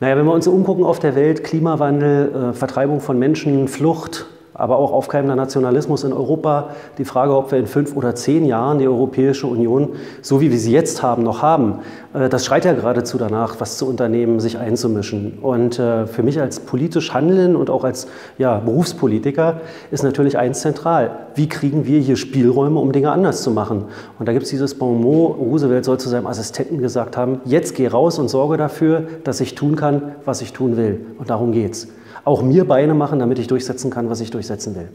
Naja, wenn wir uns umgucken auf der Welt, Klimawandel, äh, Vertreibung von Menschen, Flucht, aber auch aufkeimender Nationalismus in Europa. Die Frage, ob wir in fünf oder zehn Jahren die Europäische Union, so wie wir sie jetzt haben, noch haben, äh, das schreit ja geradezu danach, was zu unternehmen, sich einzumischen. Und äh, für mich als politisch Handeln und auch als ja, Berufspolitiker ist natürlich eins zentral. Wie kriegen wir hier Spielräume, um Dinge anders zu machen? Und da gibt es dieses Bon mot, Roosevelt soll zu seinem Assistenten gesagt haben, jetzt geh raus und sorge dafür, dass ich tun kann, was ich tun will. Und darum geht's auch mir Beine machen, damit ich durchsetzen kann, was ich durchsetzen will.